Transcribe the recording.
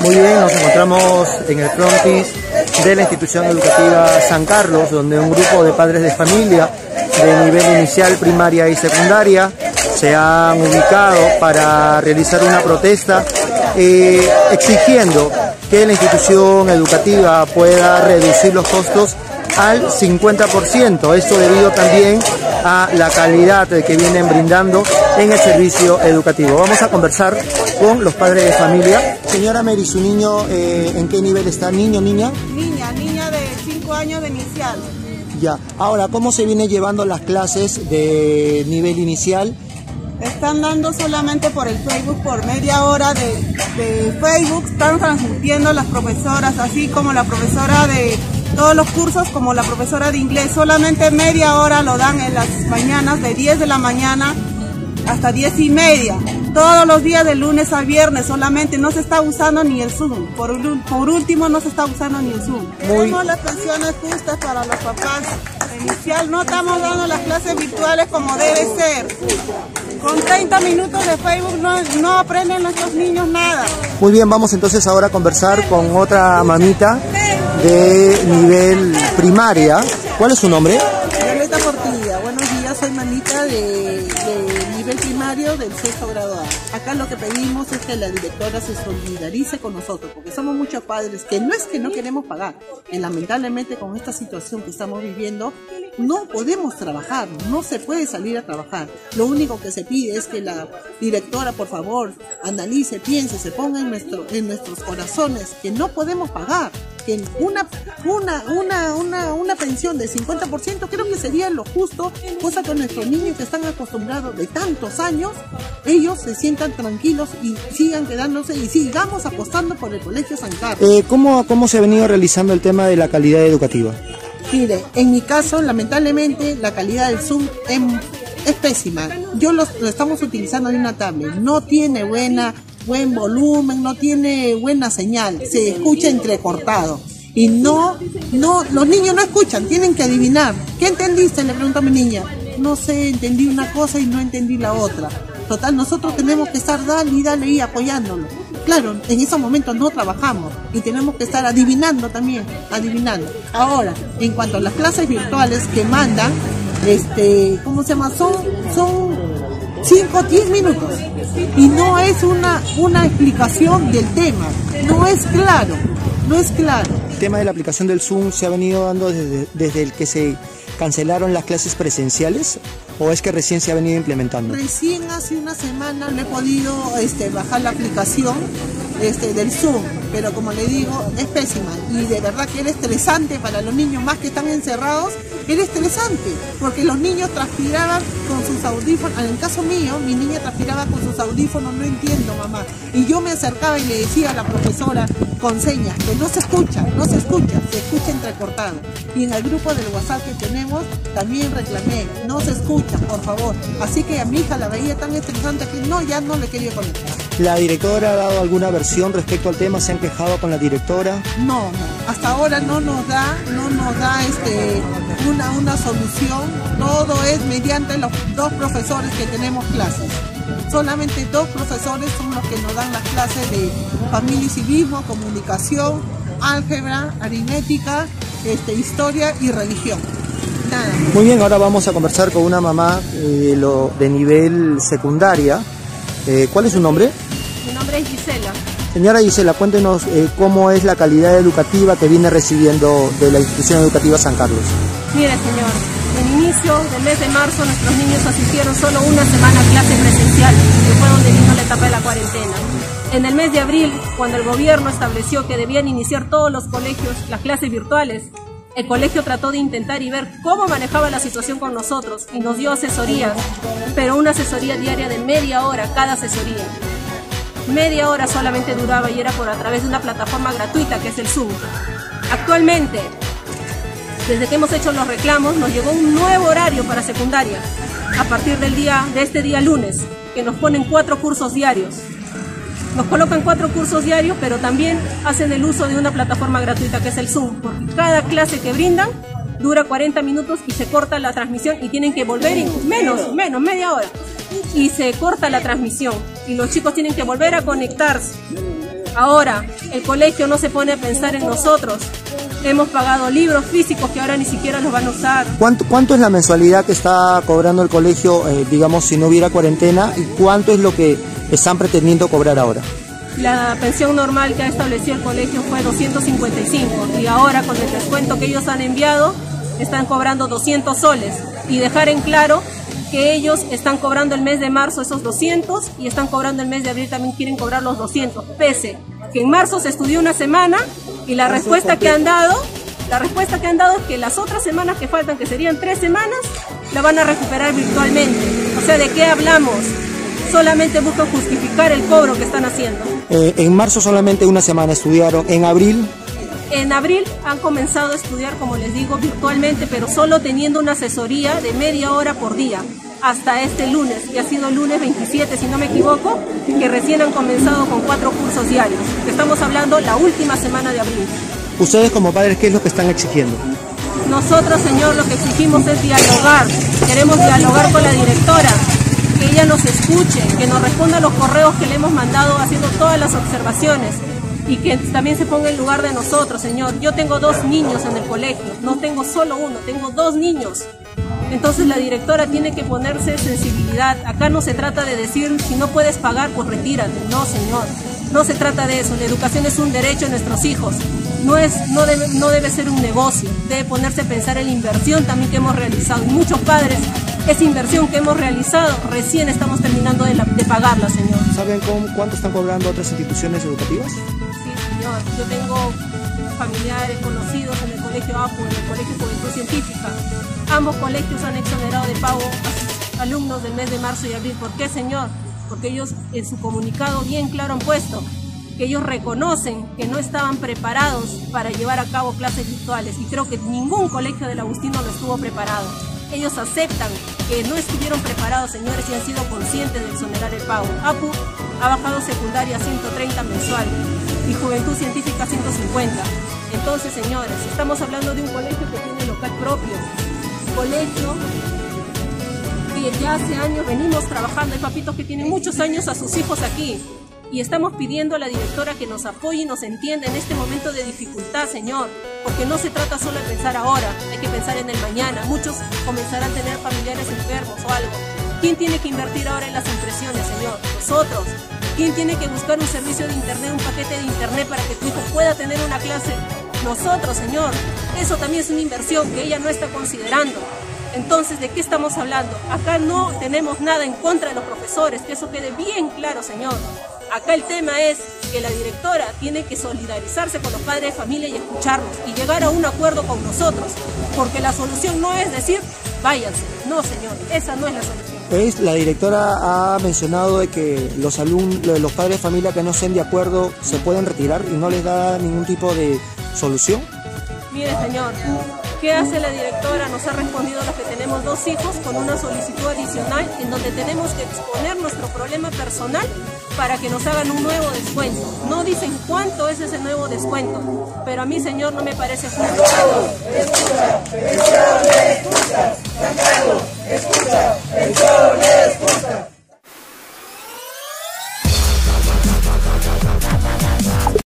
Muy bien, nos encontramos en el frontis de la institución educativa San Carlos, donde un grupo de padres de familia de nivel inicial, primaria y secundaria se han ubicado para realizar una protesta eh, exigiendo que la institución educativa pueda reducir los costos al 50%. Esto debido también a la calidad que vienen brindando en el servicio educativo. Vamos a conversar con los padres de familia. Señora Mary, ¿su niño eh, en qué nivel está? ¿Niño, niña? Niña, niña de 5 años de inicial. Ya. Ahora, ¿cómo se viene llevando las clases de nivel inicial? Están dando solamente por el Facebook, por media hora de, de Facebook, están transmitiendo las profesoras, así como la profesora de todos los cursos como la profesora de inglés, solamente media hora lo dan en las mañanas, de 10 de la mañana hasta 10 y media. Todos los días de lunes a viernes solamente, no se está usando ni el Zoom. Por, por último, no se está usando ni el Zoom. Tenemos las pensiones justas para los papás. Inicial, no estamos dando las clases virtuales como debe ser. Con 30 minutos de Facebook no, no aprenden nuestros niños nada. Muy bien, vamos entonces ahora a conversar con otra mamita de nivel primaria. ¿Cuál es su nombre? Violeta Portilla. Buenos días, soy mamita de, nivel primario del sexto grado A. Acá lo que pedimos es que la directora se solidarice con nosotros, porque somos muchos padres que no es que no queremos pagar, lamentablemente con esta situación que estamos viviendo no podemos trabajar, no se puede salir a trabajar. Lo único que se pide es que la directora, por favor, analice, piense, se ponga en, nuestro, en nuestros corazones que no podemos pagar, que una, una, una, una, una pensión de 50% creo que sería lo justo, cosa que nuestros niños que están acostumbrados de tantos años, ellos se sientan tranquilos y sigan quedándose y sigamos apostando por el Colegio San Carlos. Eh, ¿cómo, ¿Cómo se ha venido realizando el tema de la calidad educativa? Mire, en mi caso, lamentablemente, la calidad del Zoom es, es pésima. Yo lo, lo, estamos utilizando en una tablet. No tiene buena, buen volumen, no tiene buena señal. Se escucha entrecortado. Y no, no, los niños no escuchan, tienen que adivinar. ¿Qué entendiste? Le pregunto a mi niña. No sé, entendí una cosa y no entendí la otra. Total, nosotros tenemos que estar dale y dale y apoyándolo. Claro, en esos momentos no trabajamos y tenemos que estar adivinando también, adivinando. Ahora, en cuanto a las clases virtuales que mandan, este, ¿cómo se llama? Son, son 5, 10 minutos. Y no es una, una explicación del tema, no es claro, no es claro. El tema de la aplicación del Zoom se ha venido dando desde, desde el que se cancelaron las clases presenciales o es que recién se ha venido implementando? Recién hace una semana no he podido este, bajar la aplicación este, del Zoom, pero como le digo, es pésima y de verdad que era estresante para los niños, más que están encerrados, era estresante, porque los niños transpiraban con sus audífonos, en el caso mío, mi niña transpiraba con sus audífonos, no entiendo mamá, y yo me acercaba y le decía a la profesora con señas que no se escucha, no se escucha, se escucha entrecortado. Y en el grupo del WhatsApp que tenemos también reclamé, no se escucha, por favor. Así que a mi hija la veía tan estresante que no, ya no le quería conectar. ¿La directora ha dado alguna versión respecto al tema? ¿Se han quejado con la directora? No, no. Hasta ahora no nos da, no nos da este, una, una solución. Todo es mediante los dos profesores que tenemos clases. Solamente dos profesores son los que nos dan las clases de familia y civismo, comunicación, álgebra, aritmética, este, historia y religión. Nada. Muy bien, ahora vamos a conversar con una mamá eh, lo, de nivel secundaria. Eh, ¿Cuál es su nombre? Mi nombre es Gisela. Señora Gisela, cuéntenos eh, cómo es la calidad educativa que viene recibiendo de la institución educativa San Carlos. Mire, señor, en inicio del mes de marzo nuestros niños asistieron solo una semana a clase presencial, que fue donde vino la etapa de la cuarentena. En el mes de abril, cuando el gobierno estableció que debían iniciar todos los colegios las clases virtuales, el colegio trató de intentar y ver cómo manejaba la situación con nosotros y nos dio asesorías, pero una asesoría diaria de media hora cada asesoría. Media hora solamente duraba y era por a través de una plataforma gratuita que es el Zoom. Actualmente, desde que hemos hecho los reclamos, nos llegó un nuevo horario para secundaria, a partir del día, de este día lunes, que nos ponen cuatro cursos diarios. Nos colocan cuatro cursos diarios, pero también hacen el uso de una plataforma gratuita que es el Zoom, porque cada clase que brindan dura 40 minutos y se corta la transmisión y tienen que volver en menos, menos, media hora. Y se corta la transmisión y los chicos tienen que volver a conectarse. Ahora, el colegio no se pone a pensar en nosotros. Hemos pagado libros físicos que ahora ni siquiera los van a usar. ¿Cuánto, cuánto es la mensualidad que está cobrando el colegio, eh, digamos, si no hubiera cuarentena? ¿Y cuánto es lo que están pretendiendo cobrar ahora? La pensión normal que ha establecido el colegio fue 255 y ahora con el descuento que ellos han enviado están cobrando 200 soles. Y dejar en claro que ellos están cobrando el mes de marzo esos 200 y están cobrando el mes de abril también quieren cobrar los 200, pese que en marzo se estudió una semana y la respuesta que han dado, la respuesta que han dado es que las otras semanas que faltan, que serían tres semanas, la van a recuperar virtualmente. O sea, ¿de qué hablamos? Solamente buscan justificar el cobro que están haciendo. Eh, en marzo solamente una semana estudiaron, en abril en abril han comenzado a estudiar, como les digo, virtualmente, pero solo teniendo una asesoría de media hora por día hasta este lunes, que ha sido lunes 27, si no me equivoco, que recién han comenzado con cuatro cursos diarios. Estamos hablando la última semana de abril. Ustedes como padres, ¿qué es lo que están exigiendo? Nosotros, señor, lo que exigimos es dialogar. Queremos dialogar con la directora, que ella nos escuche, que nos responda a los correos que le hemos mandado haciendo todas las observaciones y que también se ponga en lugar de nosotros, Señor. Yo tengo dos niños en el colegio, no tengo solo uno, tengo dos niños. Entonces la directora tiene que ponerse sensibilidad. Acá no se trata de decir, si no puedes pagar, pues retírate. No, Señor. No se trata de eso. La educación es un derecho de nuestros hijos. No, es, no, debe, no debe ser un negocio. Debe ponerse a pensar en la inversión también que hemos realizado. Y muchos padres, esa inversión que hemos realizado, recién estamos terminando de, de pagarla, Señor. ¿Saben cuánto están cobrando otras instituciones educativas? Yo tengo familiares conocidos colegio APU, en el colegio Juventud Científica. Ambos colegios han exonerado de pago a sus alumnos del mes de marzo y abril. ¿Por qué, señor? Porque ellos en su comunicado bien claro han puesto que ellos reconocen que no estaban preparados para llevar a cabo clases virtuales y creo que ningún colegio del Agustino lo estuvo preparado. Ellos aceptan que no estuvieron preparados, señores, y han sido conscientes de exonerar el pago. APU ha bajado secundaria a 130 mensual y Juventud Científica 150. Entonces, señores, estamos hablando de un colegio que tiene local propio, colegio que ya hace años venimos trabajando, hay papitos que tienen muchos años a sus hijos aquí, y estamos pidiendo a la directora que nos apoye y nos entienda en este momento de dificultad, Señor, porque no se trata solo de pensar ahora, hay que pensar en el mañana. Muchos comenzarán a tener familiares enfermos o algo. ¿Quién tiene que invertir ahora en las impresiones, Señor? Nosotros. ¿Quién tiene que buscar un servicio de internet, un paquete de internet para que tu hijo pueda tener una clase? Nosotros, Señor. Eso también es una inversión que ella no está considerando. Entonces, ¿de qué estamos hablando? Acá no tenemos nada en contra de los profesores, que eso quede bien claro, Señor. Acá el tema es que la directora tiene que solidarizarse con los padres de familia y escucharnos y llegar a un acuerdo con nosotros, porque la solución no es decir, váyanse. No, señor, esa no es la solución. Es, la directora ha mencionado de que los alumnos, los padres de familia que no estén de acuerdo se pueden retirar y no les da ningún tipo de solución. Mire, señor, ¿Qué hace la directora? Nos ha respondido los que tenemos dos hijos con una solicitud adicional en donde tenemos que exponer nuestro problema personal para que nos hagan un nuevo descuento. No dicen cuánto es ese nuevo descuento, pero a mí, señor, no me parece justo. Escucha, escucha, escucha, escucha.